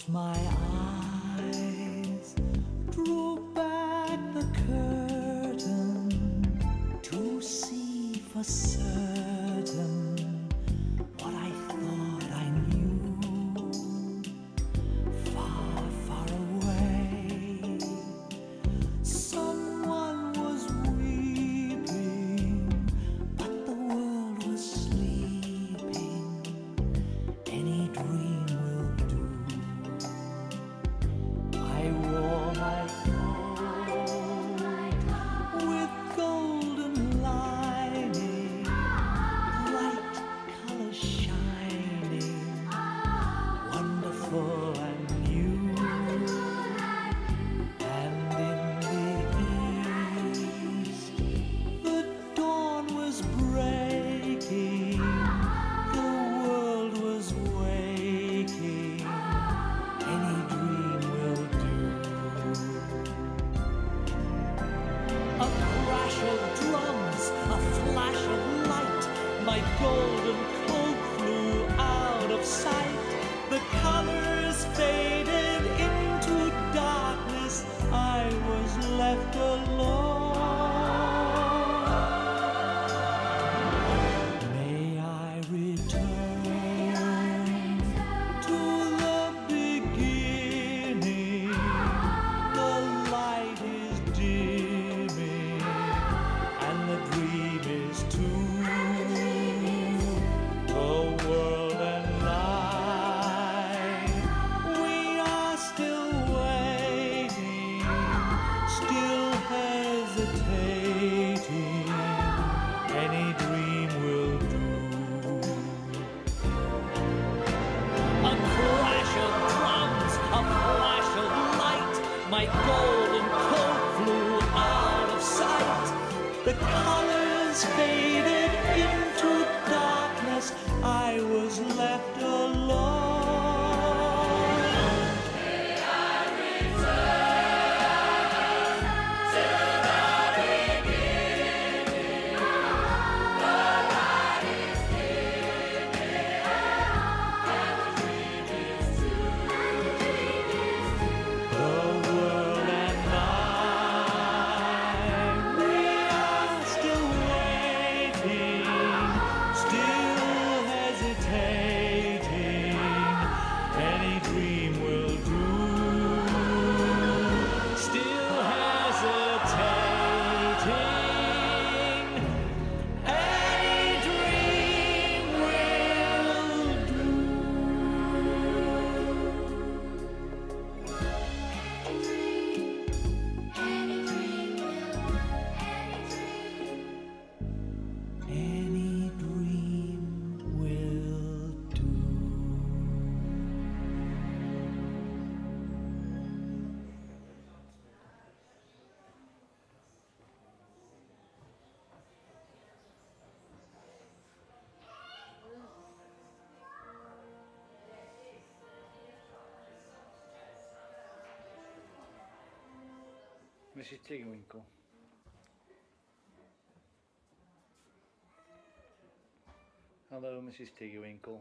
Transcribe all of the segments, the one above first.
close my eyes. martial drums, a flash of light, my golden cloak flew out of sight. the colors fade Mrs. Tiggy-winkle. Hello, Mrs. Tiggy-winkle.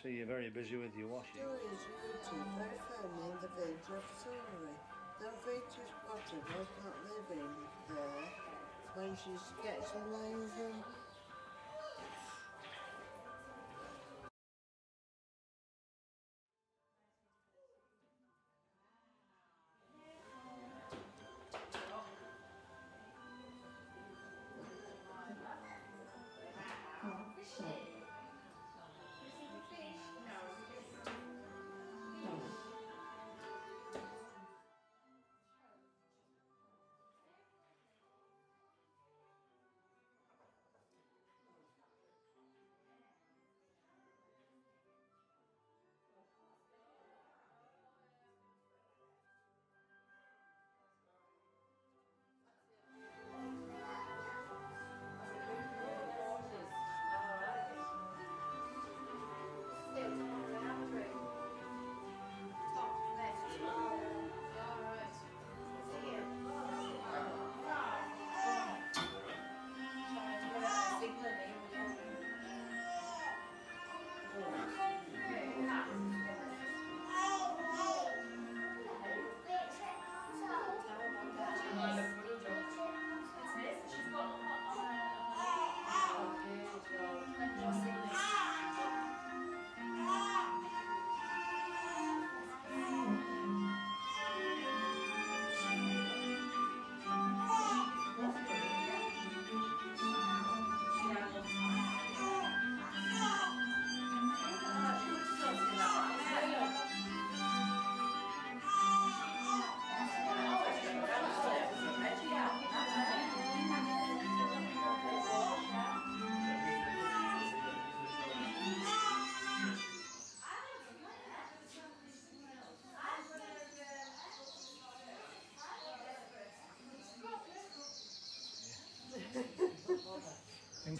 See, you're very busy with your washing. Still is very firmly in the of bottom not there when she